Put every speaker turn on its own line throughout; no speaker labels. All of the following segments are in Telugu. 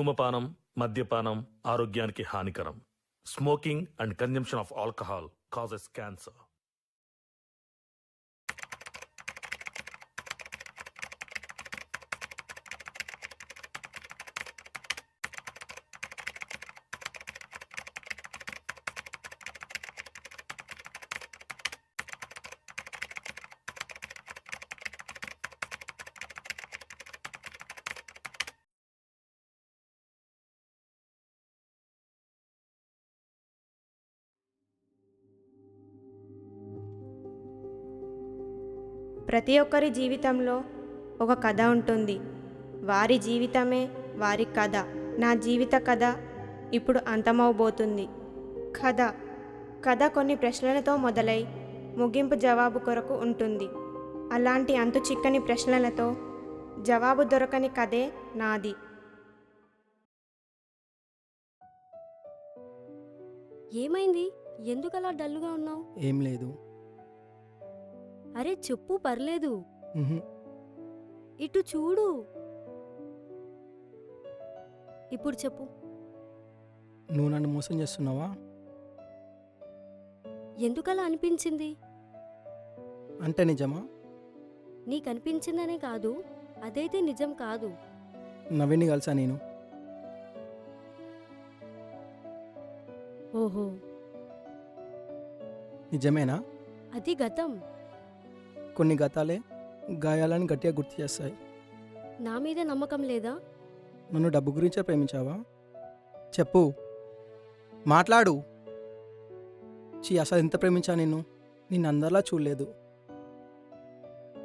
ధూమపానం మద్యపానం ఆరోగ్యానికి హానికరం. Smoking and consumption of alcohol causes cancer
ప్రతి ఒక్కరి జీవితంలో ఒక కథ ఉంటుంది. వారి జీవితమే వారి కథ. నా జీవిత కథ ఇప్పుడు అంతమవబోతుంది. కథ. కథ కొన్ని ప్రశ్నలతో మొదలై ముగింపు జవాబు కొరకు ఉంటుంది. అలాంటి అంతు చిక్కని ప్రశ్నలతో జవాబు దొరకని కథే నాది.
ఏమైంది? ఎందుకలా డల్లుగా ఉన్నావు?
ఏం లేదు.
అరే చెప్పు పర్లేదు. ఇటు చూడు. ఇప్పుడు చెప్పు.
నువ్వు నన్ను మోసం చేస్తున్నావా?
ఎందుకలా అనిపించింది?
అంటే నిజమా?
నీకు అనిపించిందనే కాదు అదైతే నిజం కాదు.
నవీన్ని కలిసా నేను?
ఓహో.
నిజమేనా?
అది గతం.
కొన్ని గతాలే గాయాలని గట్టిగా గుర్తు చేస్తాయి.
నా మీద నమ్మకం లేదా?
నన్ను డబ్బు గురించే ప్రేమించావా? చెప్పు. మాట్లాడు. చీ అసలు ఎంత ప్రేమించా నేను నిన్ను అందరిలా చూడలేదు.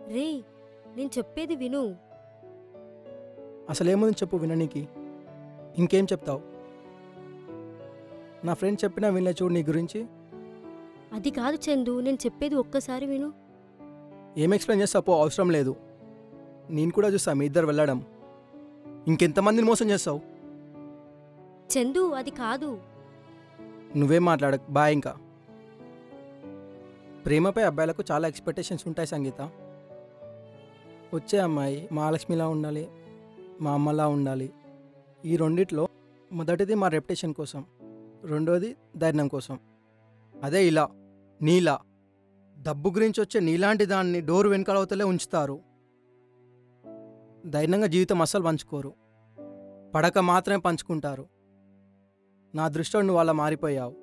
రే నేను చెప్పేది విను.
అసలు ఏముంది చెప్పు విననీకి? ఇంకేం చెప్తావు? నా ఫ్రెండ్ చెప్పినా వినలే చూడు నీ గురించి.
అది కాదు చందు నేను చెప్పేది ఒక్కసారి విను.
ఏం ఎక్స్ప్లెయిన్ చేస్తా పో అవసరం లేదు. నేను కూడా చూస్తా మీ ఇద్దరు వెళ్ళడం. ఇంకెంతమందిని మోసం చేస్తావు?
చందు అది కాదు.
నువ్వేం మాట్లాడకు బాయ్ ఇంకా. ప్రేమపై అబ్బాయిలకు చాలా ఎక్స్పెక్టేషన్స్ ఉంటాయి సంగీత. వచ్చే అమ్మాయి మహాలక్ష్మిలా ఉండాలి మా అమ్మలా ఉండాలి. ఈ రెండిట్లో మొదటిది మా రెప్యుటేషన్ కోసం రెండోది ధైర్యం కోసం. అదే ఇలా నీలా. డబ్బు గురించి వచ్చే నీలాంటి దాన్ని డోర్ వెనకాల అవతలే ఉంచుతారు. దైనంగా జీవితం అస్సలు పంచుకోరు. పడక మాత్రమే పంచుకుంటారు. నా దృష్టిలో నువ్వు అలా మారిపోయావు.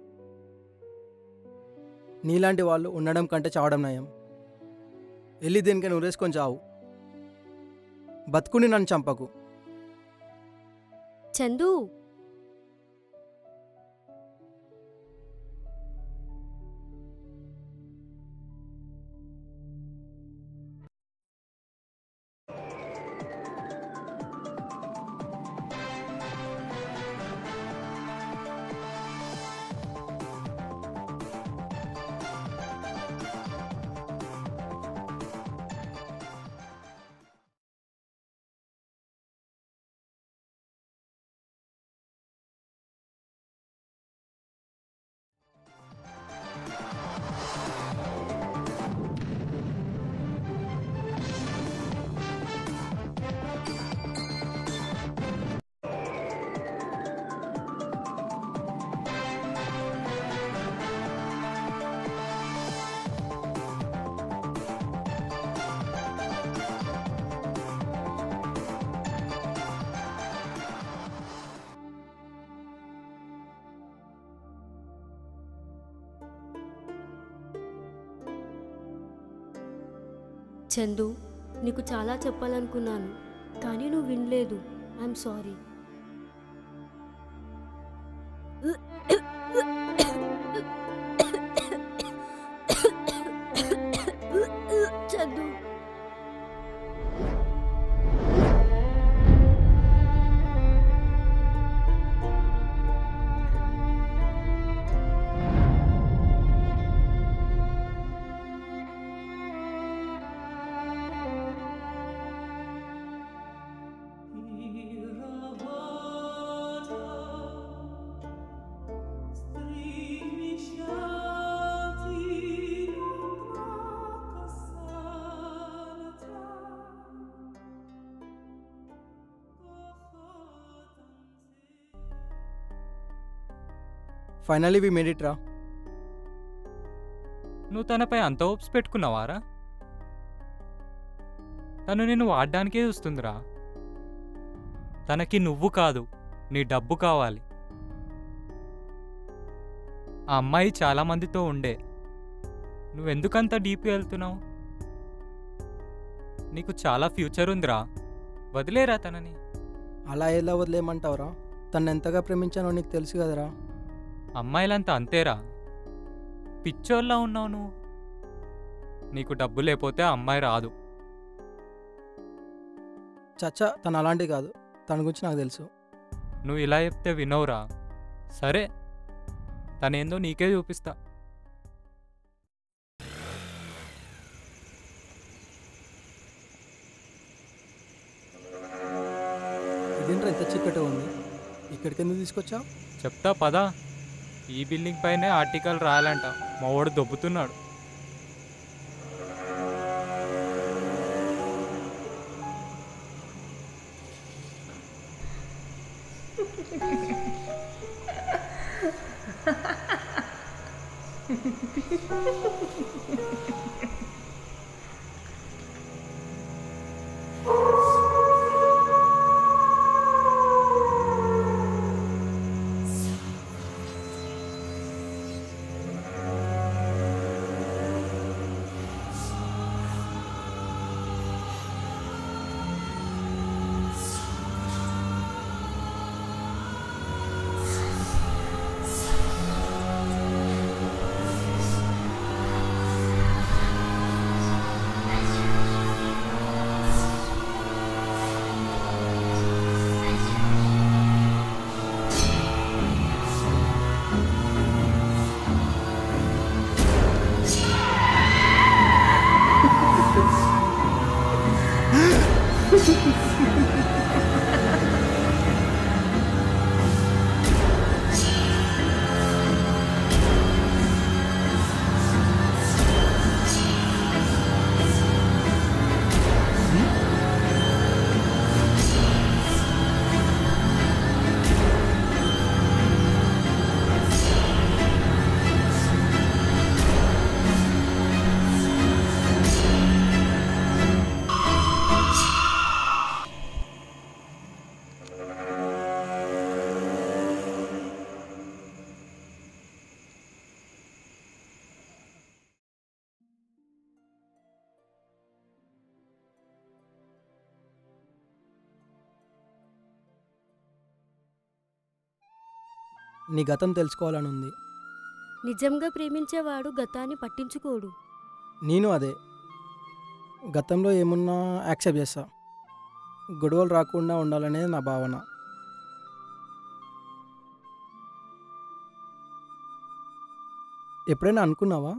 నీలాంటి వాళ్ళు ఉండడం కంటే చావడం నయం. వెళ్ళి దేనికైనా ఉరేసుకొని చావు. బతుకుని నన్ను చంపకు.
చందు చందు నీకు చాలా చెప్పాలనుకున్నాను కానీ నువ్వు వినలేదు. I'm sorry
finally we made it రా
నువ్వు తనపై అంత హోప్స్ పెట్టుకున్నావారా? తను నిన్ను వాడడానికే చూస్తుందిరా తనకి నువ్వు కాదు నీ డబ్బు కావాలి. ఆ అమ్మాయి చాలా మందితో ఉండే. నువ్వెందుకంత డీప్ వెళ్తున్నావు? నీకు చాలా ఫ్యూచర్ ఉందిరా వదిలేరా తనని?
అలా ఎలా వదిలేయమంటావురా తను ఎంతగా ప్రేమించానో నీకు తెలుసు కదరా
అమ్మాయిలంతా అంతేరా. పిచ్చోళ్ళ ఉన్నావు నువ్వు. నీకు డబ్బు లేకపోతే అమ్మాయి రాదు.
చచ్చా తను అలాంటి కాదు. తన గురించి నాకు తెలుసు.
నువ్వు ఇలా చెప్తే వినవురా. సరే. తనేందో నీకే చూపిస్తా.
ఇదేంట్రా ఇంత చీకటి ఉంది? ఇక్కడికి ఎందుకు తీసుకొచ్చావు?
చెప్తా పదా. ఈ బిల్డింగ్ పైనే ఆర్టికల్ రాయాలంట. మా వాడు దొబ్బుతున్నాడు.
నీ గతం తెలుసుకోవాలని ఉంది
నిజంగా ప్రేమించేవాడు గతాన్ని పట్టించుకోడు.
నేను అదే. గతంలో ఏమున్నా యాక్సెప్ట్ చేస్తా. గొడవలు రాకుండా ఉండాలనేది నా భావన. ఎప్పుడైనా అనుకున్నావా?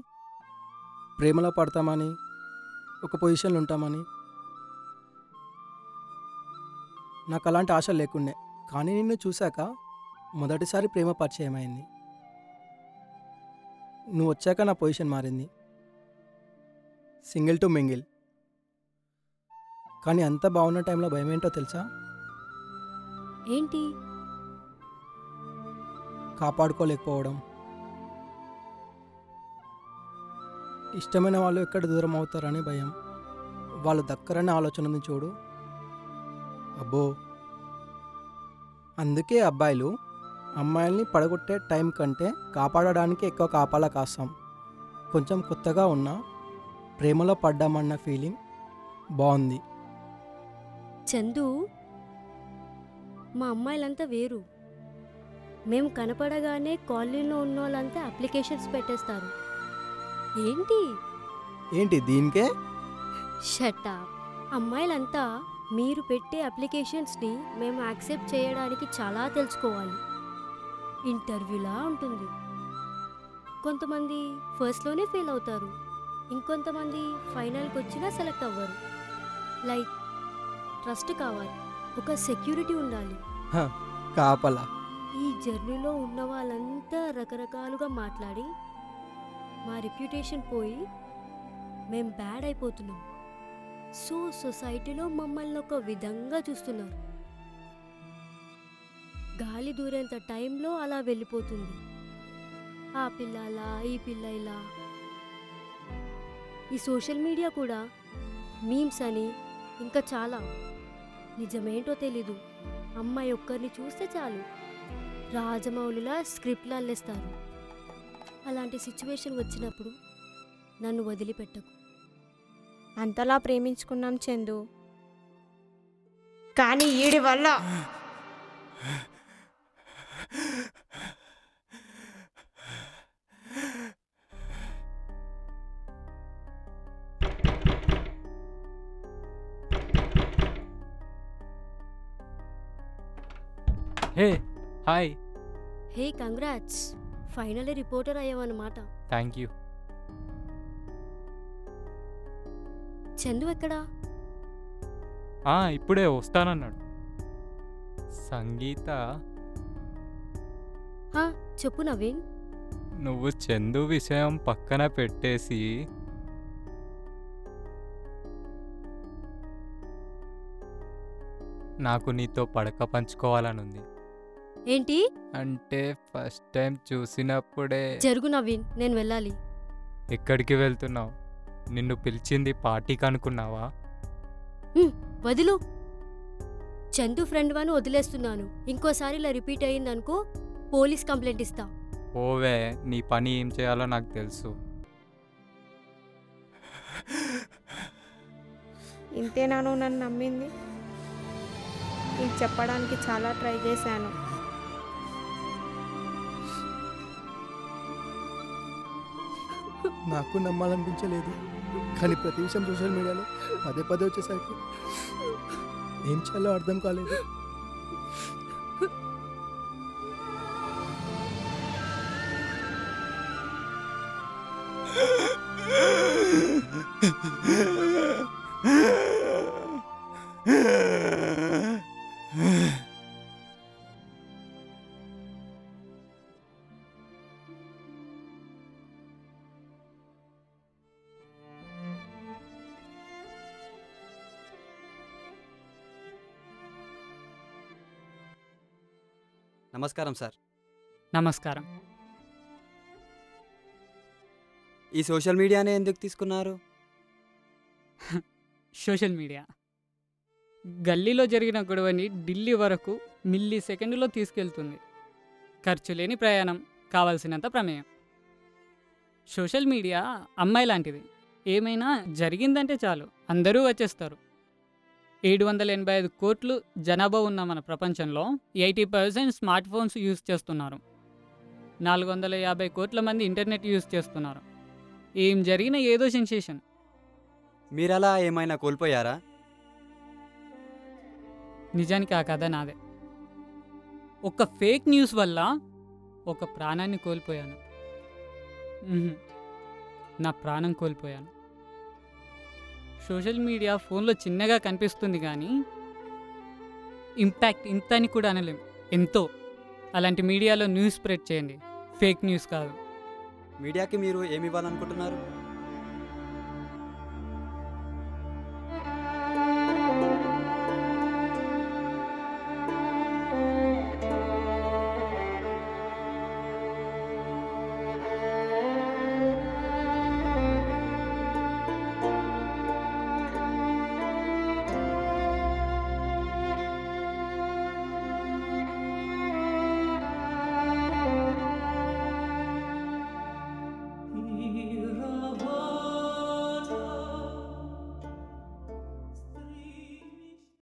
ప్రేమలో పడతామని ఒక పొజిషన్లో ఉంటామని. నాకు అలాంటి ఆశ లేకుండే. కానీ నిన్ను చూశాక మొదటిసారి ప్రేమ పరిచయం అయింది నువ్వు వచ్చాక నా పొజిషన్ మారింది. Single to mingle. కానీ అంత బాగున్న టైంలో భయం ఏంటో తెలుసా?
ఏంటి?
కాపాడుకోలేకపోవడం. ఇష్టమైన వాళ్ళు ఎక్కడ దూరం అవుతారని భయం. వాళ్ళు దక్కరని ఆలోచన ఉంది చూడు. అబ్బో. అందుకే అబ్బాయిలు అమ్మాయిల్ని పడగొట్టే టైం కంటే కాపాడడానికి ఎక్కువ కాపాలా కాస్తాం. కొంచెం కొత్తగా ఉన్నా ప్రేమలో పడ్డామన్న ఫీలింగ్ బాగుంది
చందు మా అమ్మాయిలంతా వేరు. మేము కనపడగానే కాలనీలో ఉన్న వాళ్ళంతా అప్లికేషన్స్ పెట్టేస్తారు. ఏంటి?
ఏంటి దీనికే?
షటా అమ్మాయిలంతా మీరు పెట్టే అప్లికేషన్స్ని మేము యాక్సెప్ట్ చేయడానికి చాలా తెలుసుకోవాలి. ఇంటర్వ్యూలా ఉంటుంది. కొంతమంది ఫస్ట్లోనే ఫెయిల్ అవుతారు. ఇంకొంతమంది ఫైనల్కి వచ్చినా సెలెక్ట్ అవ్వరు. లైక్ ట్రస్ట్ కావాలి. ఒక సెక్యూరిటీ ఉండాలి.
కాపలా.
ఈ జర్నీలో ఉన్న వాళ్ళంతా రకరకాలుగా మాట్లాడి మా రెప్యుటేషన్ పోయి మేం బ్యాడ్ అయిపోతున్నాం. సో సొసైటీలో మమ్మల్ని ఒక విధంగా చూస్తున్నారు. గాలి దూరేంత టైంలో అలా వెళ్ళిపోతుంది. ఆ పిల్ల అలా ఈ పిల్ల ఇలా. ఈ సోషల్ మీడియా కూడా మీమ్స్ అని ఇంకా చాలా. నిజమేంటో తెలీదు. అమ్మాయి ఒక్కరిని చూస్తే చాలు. రాజమౌళిలా స్క్రిప్ట్లు అల్లేస్తారు. అలాంటి సిచ్యువేషన్ వచ్చినప్పుడు నన్ను వదిలిపెట్టకు.
అంతలా ప్రేమించుకున్నాం చందు. కానీ ఈడి వల్ల
hey hi.
Hey congrats. Finally reporter అయ్యావన్నమాట.
Thank you.
Chandu ఎక్కడా?
ఆ, ఇప్పుడే వస్తానన్నాడు. సంగీత?
చెప్పు నవీన్.
నువ్వు చందు విషయం పక్కన పెట్టేసి నాకు నీతో పడక పంచుకోవాలనుంది.
ఏంటి?
అంటే ఫస్ట్ టైం చూసినప్పుడే.
జరుగు నవీన్ నేను వెళ్ళాలి.
ఎక్కడికి వెళ్తున్నావు? నిన్ను పిలిచింది పార్టీకి అనుకున్నావా?
వదిలు. చందు ఫ్రెండ్ వాను వదిలేస్తున్నాను. ఇంకోసారి ఇలా రిపీట్ అయ్యిందనుకో పోలీస్ కంప్లైంట్ ఇస్తా.
ఓవే నీ పని ఏం చేయాలో నాకు తెలుసు.
ఇంతేనా నువ్వు నన్ను నమ్మింది? నీకు చెప్పడానికి చాలా ట్రై చేశాను.
నాకు నమ్మాలనిపించలేదు. కానీ ప్రతి విషయం సోషల్ మీడియాలో పదే పదే వచ్చేసరికి ఏం చేయాలో అర్థం కాలేదు.
నమస్కారం సార్.
నమస్కారం.
ఈ సోషల్ మీడియానే ఎందుకు తీసుకున్నారు?
Social media. గల్లీలో జరిగిన గొడవని ఢిల్లీ వరకు మిల్లీ సెకండ్లో తీసుకెళ్తుంది. ఖర్చు లేని ప్రయాణం కావాల్సినంత ప్రమేయం. సోషల్ మీడియా అమ్మాయి లాంటిది ఏమైనా జరిగిందంటే చాలు అందరూ వచ్చేస్తారు. ఏడు వందల ఎనభై ఐదు కోట్లు జనాభా ఉన్న మన ప్రపంచంలో eighty percent smart phones use చేస్తున్నారు. నాలుగు వందల యాభై కోట్ల మంది ఇంటర్నెట్ యూజ్ చేస్తున్నారు. ఏం జరిగినా ఏదో సెన్సేషన్.
మీరలా ఏమైనా కోల్పోయారా?
నిజానికి ఆ కథ నాదే. ఒక ఫేక్ న్యూస్ వల్ల ఒక ప్రాణాన్ని కోల్పోయాను. నా ప్రాణం కోల్పోయాను. సోషల్ మీడియా ఫోన్లో చిన్నగా కనిపిస్తుంది కానీ ఇంపాక్ట్ ఇంత అని కూడా అనలేం. ఎంతో. అలాంటి మీడియాలో న్యూస్ స్ప్రెడ్ చేయండి. ఫేక్ న్యూస్ కాదు.
మీడియాకి మీరు ఏమి ఇవ్వాలనుకుంటున్నారు?